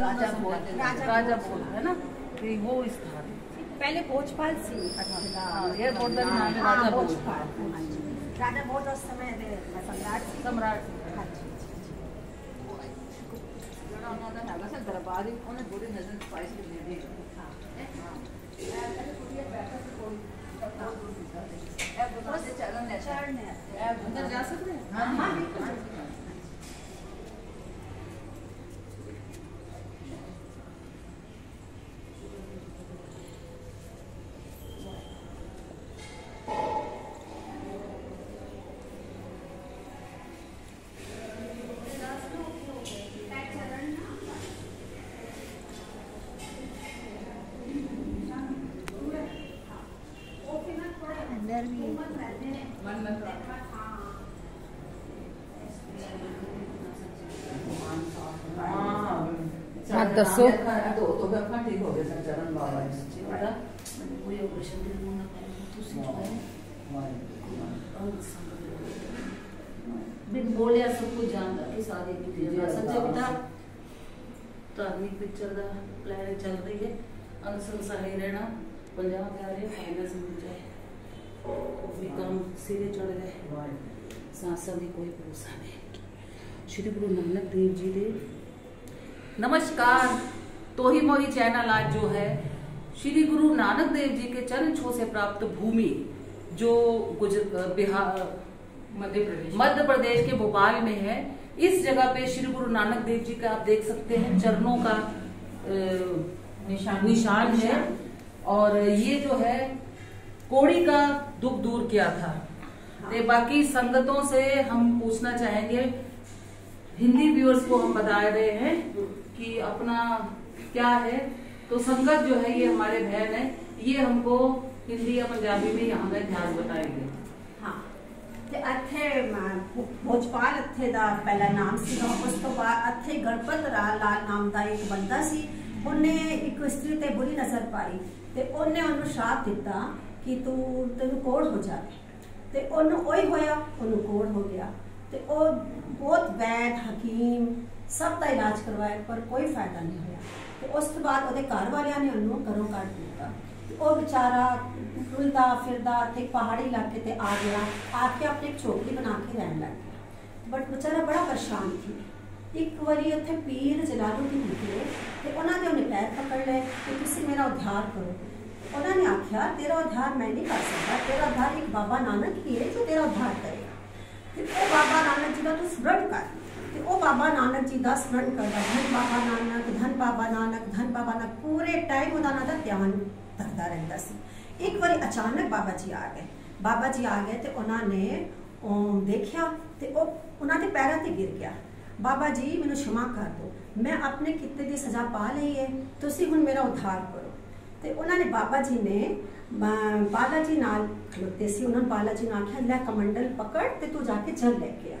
राजा भोज राजा भोज है ना? वो स्थान। पहले भोजपाल सिंह अच्छा हाँ, हाँ, ये गोवर्धन नाम है हाँ, अच्छा। राजा भोजपाल। राजा भोज उस समय सम्राट सम्राट। दरबारी उन्हें बुरी नज़र पाइस दे दी चरण है अंदर जा सकते हैं हाँ। बिल्कुल ਤੁਸੀਂ ਬਿਨ ਬੋਲਿਆ ਸਭ ਕੁਝ ਜਾਣਦਾ ਕਿ ਸਾਰੀ ਦੁਨੀਆ ਸੱਚੇ ਬਤਾ ਧਾਰਮਿਕ ਪਿਕਚਰ ਦਾ ਪਲਾਨ ਚੱਲ ਰਹੀ ਹੈ ਅਨਸਨ ਸਹਾਈ ਰਹਿਣਾ ਪੰਜਾਬ ਜਾ ਰਹੇ ਫਾਈਨੈਂਸ ਮਿਲ ਜਾਏ ਵੀ ਕੰਮ ਸਿਰੇ ਚੜ ਗਏ ਸਾਸਾਂ ਦੀ ਕੋਈ ਭਰੋਸਾ ਨਹੀਂ श्री गुरु नानक देव जी ने नमस्कार। तो ही मोही चैनल आज जो है श्री गुरु नानक देव जी के चरण छो से प्राप्त भूमि जो गुजर बिहार मध्य प्रदेश। मध्य प्रदेश के भोपाल में है। इस जगह पे श्री गुरु नानक देव जी का आप देख सकते हैं चरणों का निशान। निशान है। और ये जो है कोड़ी का दुख दूर किया था। ते बाकी संगतों से हम पूछना चाहेंगे हिंदी व्यूअर्स को हम बता रहे हैं कि अपना क्या है तो संगत जो है ये हमारे बहन है ये हमको हिंदी या पंजाबी में यहाँ का इतिहास बताएंगे ਹਾਂ ਤੇ ਇੱਥੇ ਮ, ਭੋ- ਭੋਜਪਾਲ ਇੱਥੇ ਦਾ ਪਹਿਲਾ ਨਾਮ ਸੀ ਉਸ ਤੋਂ ਬਾਅਦ ਇੱਥੇ ਗਣਪਤ ਰਾ- ਲਾਲ ਨਾਮ ਦਾ ਇੱਕ ਬੰਦਾ ਸੀ ਉਹਨੇ ਇੱਕ ਇਸਤਰੀ ਤੇ ਬੁਰੀ ਨਜ਼ਰ ਪਾਈ ਤੇ ਉਹਨੇ ਉਹਨੂੰ ਸ਼ਰਾਪ ਦਿੱਤਾ ਕਿ ਤੂੰ ਤੈਨੂੰ ਕੋੜ ਹੋ ਜਾਵੇ ਤੇ ਉਹਨੂੰ ਉਹੀ ਹੋਇਆ ਉਹਨੂੰ ਕੋੜ ਹੋ ਗਿਆ ਤੇ ਉਹ ਬਹੁਤ ਵੈਦ ਹਕੀਮ ਸਭ ਦਾ ਇਲਾਜ ਕਰਵਾਇਆ ਪਰ ਕੋਈ ਫਾਇਦਾ ਨਹੀਂ ਹੋਇਆ ਤੇ ਉਸ ਤੋਂ ਬਾਅਦ ਉਹਦੇ ਘਰ ਵਾਲਿਆਂ ਨੇ ਉਹਨੂੰ ਘਰੋਂ ਕੱਢ ਦਿੱਤਾ ਉਹ ਵਿਚਾਰਾ ਰੁਲਦਾ ਫਿਰਦਾ ਤੇ ਪਹਾੜੀ ਇਲਾਕੇ ਤੇ ਆ ਗਿਆ ਆ ਕੇ ਆਪਣੇ ਛੋਕਰੀ ਬਣਾ ਕੇ ਰਹਿਣ ਲੱਗ ਗਿਆ ਬਟ ਵਿਚਾਰਾ ਬੜਾ ਪਰੇਸ਼ਾਨ ਸੀ ਇੱਕ ਵਾਰੀ ਉੱਥੇ ਪੀਰ ਜਲਾਲੂਦੀਨ ਨਿਕਲੇ ਤੇ ਉਹਨਾਂ ਦੇ ਉਹਨੇ ਪੈਰ ਪਕੜ ਲਏ ਕਿ ਤੁਸੀਂ ਮੇਰਾ ਉਧਾਰ ਕਰੋ ਉਹਨਾਂ ਨੇ ਆਖਿਆ ਤੇਰਾ ਉਧਾਰ ਮੈਂ ਨਹੀਂ ਕਰ ਸਕਦਾ ਤੇਰਾ ਉਧਾਰ ਇੱਕ ਬਾਬਾ ਨਾਨਕ ਹੀ ਹੈ ਜੋ ਤੇਰਾ ਉਧਾਰ ਕਰੇਗਾ ਤੇ ਉਹ ਬਾਬਾ ਨਾਨਕ ਜੀ ਦਾ ਤੂੰ ਸਬਰ ਕਰ वो बाबा नानक जी का स्मरण कर धन बाबा नानक, धन बाबा नानक, धन बाबा नानक, पूरे टाइम उन्होंने ध्यान धरता रहता है एक बार अचानक बाबा जी आ गए। बाबा जी आ गए तो उन्होंने देखा तो उन्होंने पैरों से गिर गया। बाबा जी मैं क्षमा कर दो। मैं अपने किते की सजा पा ली है। तुम हूँ मेरा उद्धार करो। तो उन्होंने बाबा जी ने बाला जी नाल खलोते उन्होंने बाला जी ने आख्या लै कमंडल पकड़ तो तू जाके जल लेके आ।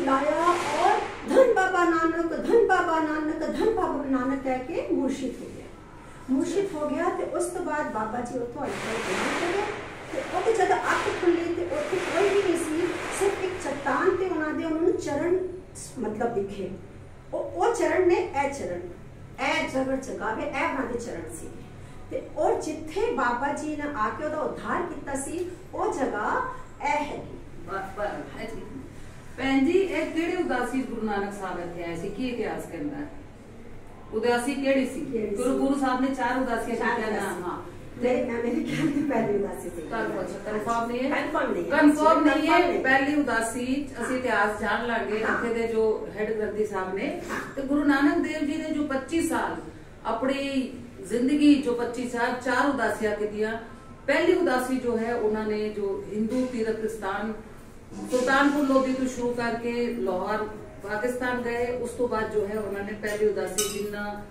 चिल्लाया और धन बाबा नानक, धन बाबा नानक, धन बाबा नानक कह के मुर्शिद हो गया। मुर्शिद हो गया तो उस तो बाद बाबा जी उतो उतो जद अख खुले तो उ तो कोई भी नहीं सिर्फ़ एक चट्टान से उन्होंने उन्होंने चरण मतलब दिखे। वो चरण ने ए चरण ए जगह जगावे ए उन्होंने चरण से। तो और जिथे बाबा जी ने आके उद्धार किया जगह ए है। ਭੈਣ ਜੀ ਇਹ ਕਿਹੜੇ ਉਦਾਸੀ ਗੁਰੂ ਨਾਨਕ ਸਾਹਿਬ ਇੱਥੇ ਆਏ ਸੀ ਕੀ ਇਤਿਹਾਸ ਕਹਿੰਦਾ ਹੈ ਉਦਾਸੀ ਕਿਹੜੀ ਸੀ ਕਿਹੜੀ ਸੀ? ਗੁਰੂ ਗੁਰੂ ਸਾਹਿਬ ਨੇ ਚਾਰ ਉਦਾਸੀਆਂ ਚਾਰ ਕੀਤੀਆਂ ਨਾ ਉਦਾਸੀਆਂ। ਹਾਂ ਮੇਰੇ ਮੈਂ ਮੇਰੇ ਖਿਆਲ ਦੀ ਪਹਿਲੀ ਉਦਾਸੀ ਸੀ ਕਨਫਰਮ ਨਹੀਂ ਹੈ ਕਨਫਰਮ ਨਹੀਂ ਹੈ ਕਨਫਰਮ ਨਹੀਂ ਹੈ Confirm ਪਹਿਲੀ ਉਦਾਸੀ ਹਾਂ। ਅਸੀਂ ਇਤਿਹਾਸ ਜਾਣ ਲੱਗੇ ਹਾਂ। ਇੱਥੇ ਦੇ ਜੋ ਹੈਡ ਗ੍ਰੰਥੀ ਸਾਹਿਬ ਨੇ ਹਾਂ। ਤੇ ਗੁਰੂ ਨਾਨਕ ਦੇਵ ਜੀ ਨੇ ਜੋ 25 ਸਾਲ ਆਪਣੀ ਜ਼ਿੰਦਗੀ ਜੋ 25 ਸਾਲ ਚਾਰ ਉਦਾਸੀਆਂ ਕੀਤੀਆਂ ਪਹਿਲੀ ਉਦਾਸੀ ਜੋ ਹੈ ਉਹਨਾਂ ਨੇ ਜੋ ਹਿੰਦੂ ਤੀਰਥ ਸਥਾਨ ਸੁਲਤਾਨਪੁਰ ਲੋਧੀ ਤੋਂ ਸ਼ੁਰੂ ਕਰਕੇ ਲਾਹੌਰ ਪਾਕਿਸਤਾਨ ਗਏ ਉਸ ਤੋਂ ਬਾਅਦ ਜੋ ਹੈ ਉਹਨਾਂ ਨੇ ਪਹਿਲੀ ਉਦਾਸੀ ਜਿੰਨਾ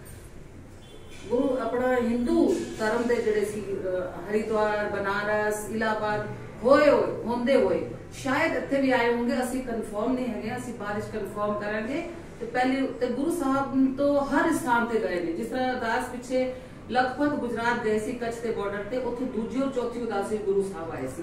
ਗੁਰੂ ਆਪਣਾ ਹਿੰਦੂ ਧਰਮ ਦੇ ਜਿਹੜੇ ਸੀ ਅਹ, ਹਰਿਦੁਆਰ ਬਨਾਰਸ ਇਲਾਹਾਬਾਦ ਹੋਏ ਹੋਏ ਹੁੰਦੇ ਹੋਏ ਸ਼ਾਇਦ ਇੱਥੇ ਵੀ ਆਏ ਹੋਣਗੇ ਅਸੀਂ ਕਨਫਰਮ ਨਹੀਂ ਹੈਗੇ ਅਸੀਂ ਬਾਅਦ ਵਿੱਚ ਕਨਫਰਮ ਕਰਾਂਗੇ ਤੇ ਪਹਿਲੀ ਤੇ ਗੁਰੂ ਸਾਹਿਬ ਤੋਂ ਹਰ ਸਥਾਨ ਤੇ ਗਏ ਨੇ ਜਿਸ ਤਰ੍ਹਾਂ ਅਰਦਾਸ ਪਿੱਛੇ ਲਗਭਗ ਗੁਜਰਾਤ ਗਏ ਸੀ ਕੱਚ ਦੇ ਬਾਰਡਰ ਤੇ ਉੱਥੇ ਦੂਜੀ ਔਰ ਚੌਥੀ ਉਦਾਸੀ ਗੁਰੂ ਸਾਹਿਬ ਆਏ ਸੀ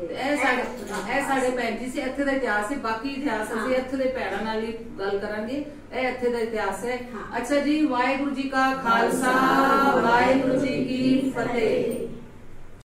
ਇਹ ਸਾਡੇ ਇਹ ਸਾਡੇ ਭੈਣ ਜੀ ਸੀ ਇੱਥੇ ਦਾ ਇਤਿਹਾਸ ਹੈ ਬਾਕੀ ਇਤਿਹਾਸ ਅਸੀਂ ਹਾਂ। ਇੱਥੇ ਦੇ ਭੈਣਾਂ ਨਾਲ ਹੀ ਗੱਲ ਕਰਾਂਗੇ ਇਹ ਇੱਥੇ ਦਾ ਇਤਿਹਾਸ ਹੈ ਹਾਂ। ਅੱਛਾ ਜੀ ਵਾਹਿਗੁਰੂ ਜੀ ਕਾ ਖਾਲਸਾ ਵਾਹਿਗੁਰੂ ਜੀ ਕੀ ਫਤਿਹ